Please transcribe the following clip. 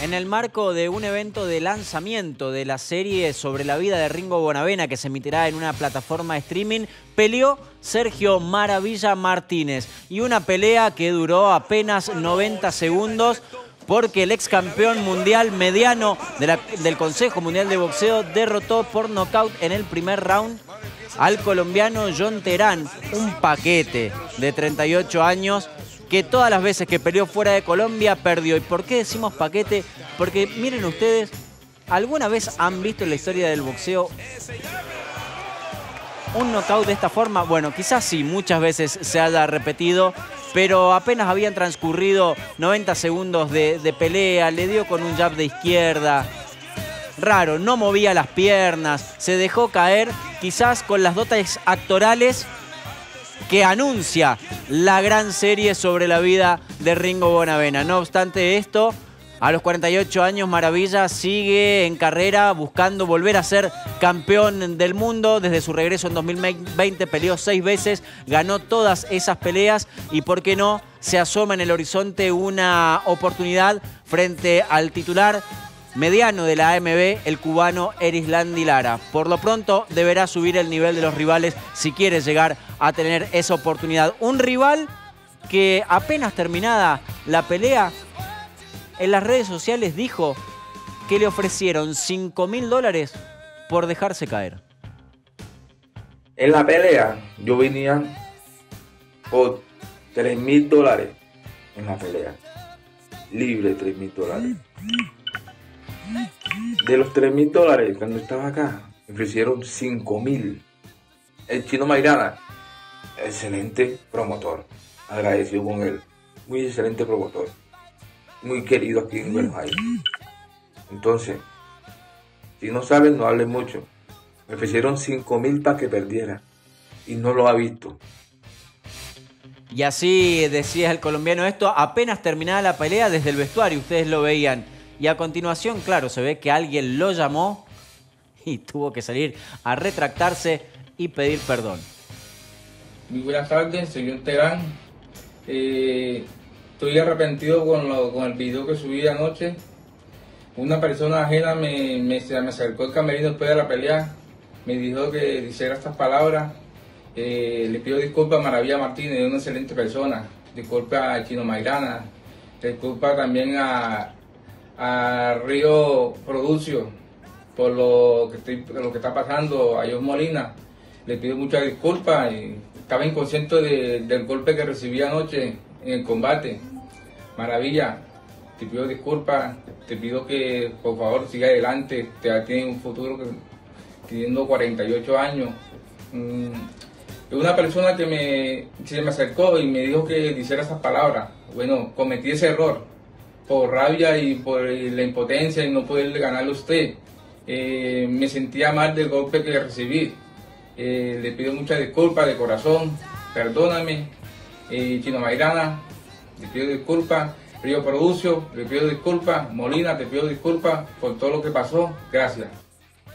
En el marco de un evento de lanzamiento de la serie sobre la vida de Ringo Bonavena que se emitirá en una plataforma de streaming, peleó Sergio Maravilla Martínez. Y una pelea que duró apenas 90 segundos porque el ex campeón mundial mediano del Consejo Mundial de Boxeo derrotó por nocaut en el primer round al colombiano John Terán, un paquete de 38 años que todas las veces que peleó fuera de Colombia perdió. ¿Y por qué decimos paquete? Porque miren ustedes, ¿alguna vez han visto en la historia del boxeo un knockout de esta forma? Bueno, quizás sí, muchas veces se haya repetido, pero apenas habían transcurrido 90 segundos de, de pelea, le dio con un jab de izquierda, raro, no movía las piernas, se dejó caer, quizás con las dotes actorales que anuncia la gran serie sobre la vida de Ringo Bonavena. No obstante esto, a los 48 años Maravilla sigue en carrera buscando volver a ser campeón del mundo. Desde su regreso en 2020 peleó seis veces, ganó todas esas peleas y por qué no se asoma en el horizonte una oportunidad frente al titular mediano de la AMB, el cubano Erislandi Lara. Por lo pronto deberá subir el nivel de los rivales si quiere llegar a tener esa oportunidad. Un rival que apenas terminada la pelea, en las redes sociales dijo que le ofrecieron 5 mil dólares por dejarse caer. En la pelea yo venía por 3 mil dólares en la pelea. Libre 3 mil dólares. De los 3 mil dólares cuando estaba acá, me ofrecieron 5 mil. El chino Mairana, excelente promotor. Agradecido con él. Muy excelente promotor. Muy querido aquí en Buenos Aires. Entonces, si no saben, no hablen mucho. Me ofrecieron 5 mil para que perdiera. Y no lo ha visto. Y así decía el colombiano esto, apenas terminada la pelea desde el vestuario, ustedes lo veían y a continuación, claro, se ve que alguien lo llamó y tuvo que salir a retractarse y pedir perdón. Muy buenas tardes, un Terán. Eh, estoy arrepentido con, con, el video que subí anoche. Una persona ajena me, me, me acercó el camerino después de la pelea. Me dijo que dijera estas palabras. Eh, le pido disculpas a Maravilla Martínez, una excelente persona. Disculpa a Chino Mairana. Disculpa también a, a Río Producio por lo que, estoy, lo que está pasando, a Dios Molina. Le pido muchas disculpas y estaba inconsciente del golpe que recibí anoche en el combate. Maravilla, te pido disculpas, te pido que por favor siga adelante, te tiene un futuro teniendo 48 años. Mm, una persona que me, se me acercó y me dijo que dijera esas palabras. Bueno, cometí ese error por rabia y por la impotencia y no poder ganarle a usted. Eh, me sentía mal del golpe que recibí. Eh, le pido muchas disculpas de corazón, perdóname. Eh, Chino Mairana, le pido disculpas. Río Producio, le pido disculpas. Molina, te pido disculpas por todo lo que pasó. Gracias.